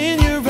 in your